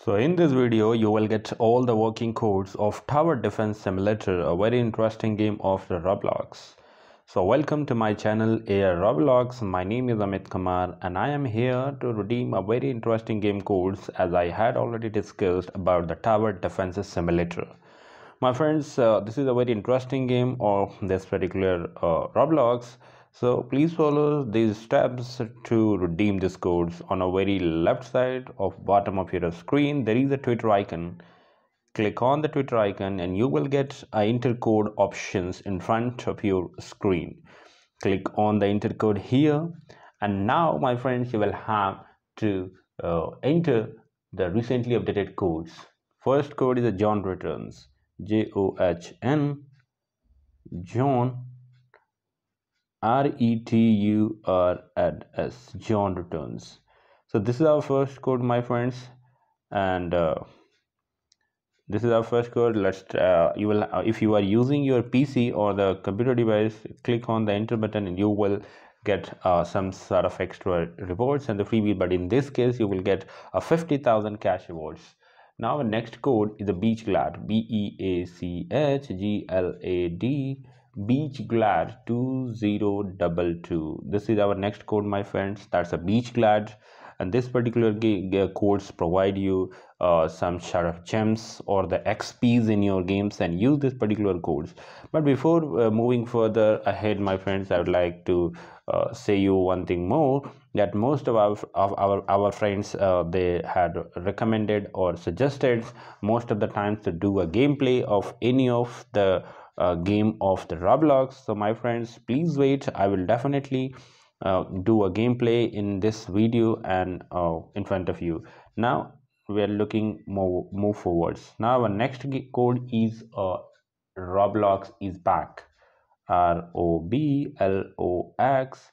So in this video you will get all the working codes of Tower Defense Simulator, a very interesting game of the Roblox. So welcome to my channel Air Roblox. My name is Amit Kumar and I am here to redeem a very interesting game codes as I had already discussed about the Tower Defense Simulator. My friends, uh, this is a very interesting game of this particular uh, Roblox so please follow these steps to redeem these codes on a very left side of bottom of your screen. There is a twitter icon. Click on the twitter icon and you will get a enter code options in front of your screen. Click on the enter code here. And now my friends you will have to uh, enter the recently updated codes. First code is a john returns. J-o-h-n john R E T U R S John returns. So this is our first code, my friends, and uh, this is our first code. Let's uh, you will uh, if you are using your PC or the computer device, click on the enter button and you will get uh, some sort of extra rewards and the freebie. But in this case, you will get a fifty thousand cash rewards. Now, the next code is the Beach Glad B E A C H G L A D beach glad 2022 this is our next code my friends. That's a beach glad. And this particular codes provide you uh, some of gems or the xps in your games and use this particular codes. But before uh, moving further ahead my friends i would like to uh, say you one thing more that most of our of our our friends uh, they had recommended or suggested most of the times to do a gameplay of any of the uh, game of the roblox. So my friends please wait. I will definitely uh, do a gameplay in this video and uh, in front of you. Now we are looking more move forwards. Now our next code is uh, roblox is back. R o b l o x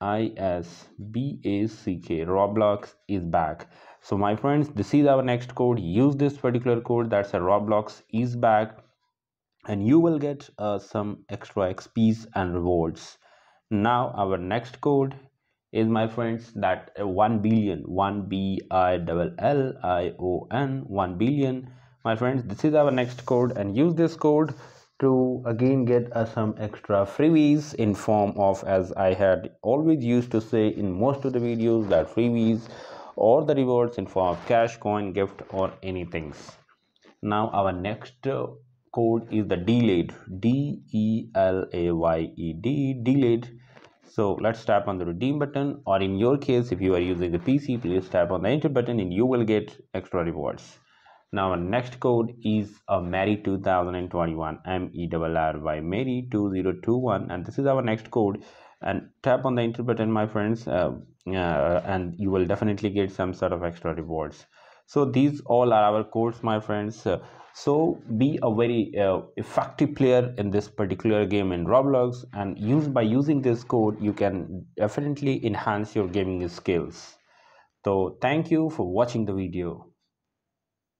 i s b a c k. Roblox is back. So my friends this is our next code. Use this particular code. That's a roblox is back and you will get uh, some extra xps and rewards. Now our next code is my friends that uh, 1 billion 1 b i double l i o n 1 billion. My friends this is our next code and use this code to again get uh, some extra freebies in form of as i had always used to say in most of the videos that freebies or the rewards in form of cash coin gift or anything. Now our next uh, code is the delayed d e l a y e d delayed. So let's tap on the redeem button or in your case if you are using the pc please tap on the enter button and you will get extra rewards. Now our next code is a merry 2021 m e r r y merry 2021 and this is our next code. And tap on the enter button my friends uh, uh, and you will definitely get some sort of extra rewards so these all are our codes my friends. Uh, so be a very uh, effective player in this particular game in roblox and use by using this code you can definitely enhance your gaming skills. So thank you for watching the video